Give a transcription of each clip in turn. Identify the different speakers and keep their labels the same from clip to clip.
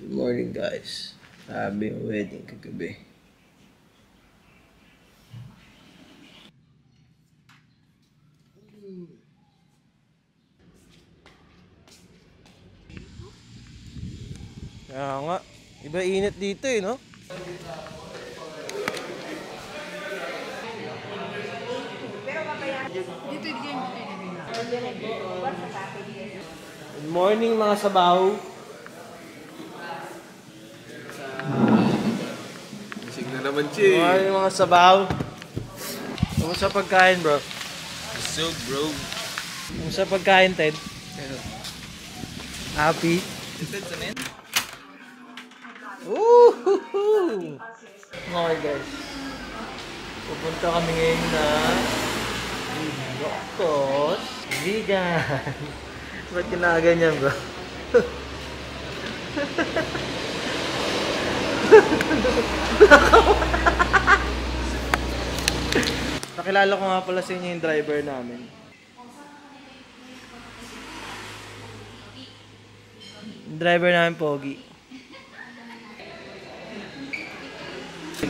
Speaker 1: Good morning guys. Sabi yung wedding kagabi. Kaya nga. Iba init dito eh, no? Good morning mga sabaw.
Speaker 2: Gising na naman, Chi.
Speaker 1: morning mga sabaw. Kumusta pagkain bro?
Speaker 2: So, bro.
Speaker 1: Kumusta pagkain Ted? Happy? Woohoo! Okay guys. Pupunta kami ngayon na Doctors Vegan. Ba't kinaganyan bro? Nakilala ko nga pala sa inyo yung driver namin. Driver namin, Pogi.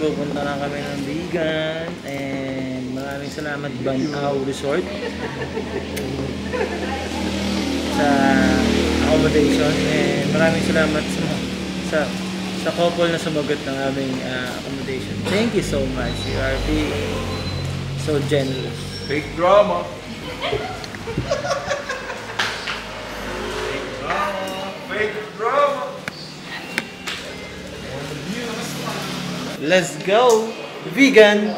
Speaker 1: Pupunta na kami ng vegan and maraming salamat Banao Resort sa accommodation and maraming salamat sa sa sa couple na sumagot ng aming ah, accommodation. Thank you so much. You are being so generous.
Speaker 2: Fake drama. Fake drama.
Speaker 1: Let's go! Vegan!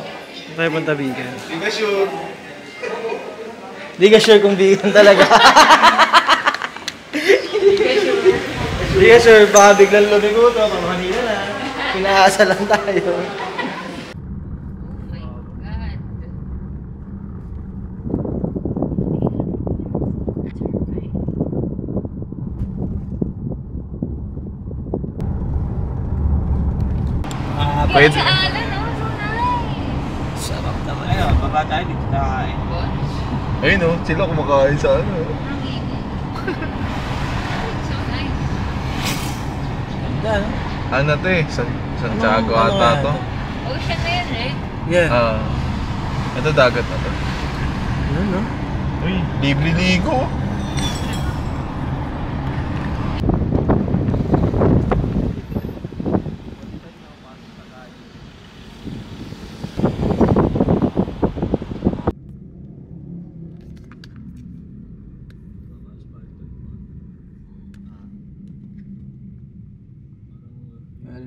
Speaker 1: Tayo punta vegan.
Speaker 2: Di ba sure?
Speaker 1: Di ka sure kung vegan talaga. Di ka sure, baka biglang lumigo to. Kung kanina na. Pinaasa lang tayo.
Speaker 3: Oh.
Speaker 1: Ah,
Speaker 2: Pwede.
Speaker 3: Nice.
Speaker 1: Sarap naman. Ayun, baba tayo dito nakain.
Speaker 2: Ayun oh, sila kumakain sa ano.
Speaker 3: Ang init. So nice.
Speaker 1: Ganda, no?
Speaker 2: Ano to eh? San Santiago
Speaker 1: Ano- ano
Speaker 2: ata
Speaker 1: nga
Speaker 2: to.
Speaker 3: Ocean na yun, right?
Speaker 1: Yeah.
Speaker 2: Ah. ito dagat na to.
Speaker 1: Ano, no?
Speaker 2: Uy, libre-ligo.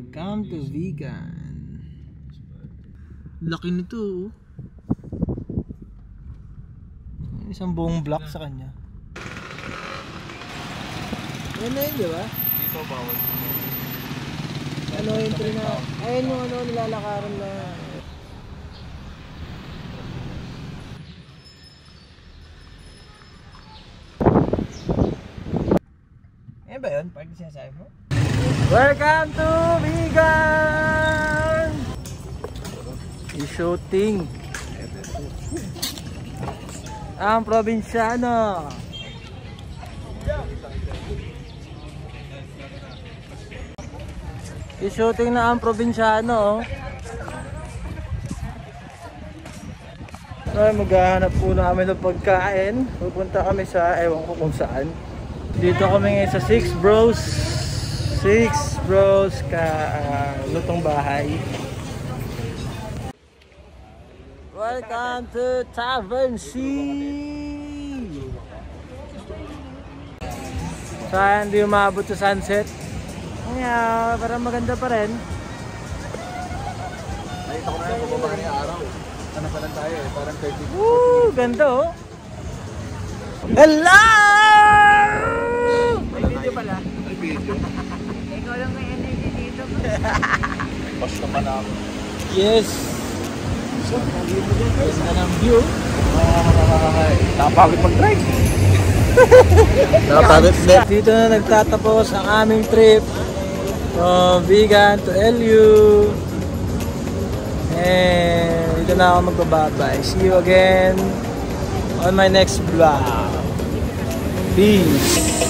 Speaker 1: Welcome to vegan. Laki nito, oh. Isang buong block sa kanya. Yan na yun, di ba?
Speaker 2: Dito bawal.
Speaker 1: Ano entry na... Ayun yung ano, nilalakaran na... Ayan ba yun? Parang sinasabi mo? Welcome to Vegan! I-shooting. Ang probinsyano. I-shooting na ang probinsyano. oh. Ay, maghahanap po namin ng pagkain. Pupunta kami sa, ewan ko kung saan. Dito kami ngayon sa Six Bros. Six Bros ka ah, lutong bahay. Welcome to Tavern C! Saan hindi umabot sa sunset? Kaya parang maganda pa rin.
Speaker 2: Nakita ko na yung pababa ng araw. Ano pa lang tayo eh, parang 30
Speaker 1: Woo! Ganda oh! Hello!
Speaker 2: May video pala. May video.
Speaker 3: Ikaw lang may energy dito.
Speaker 2: Basta pa na ako.
Speaker 1: Yes! Ganda ng view.
Speaker 2: Napagod mag-drive.
Speaker 1: Napagod Dito na nagtatapos ang aming trip from vegan to LU. And dito na ako magbababay. See you again on my next vlog. Peace!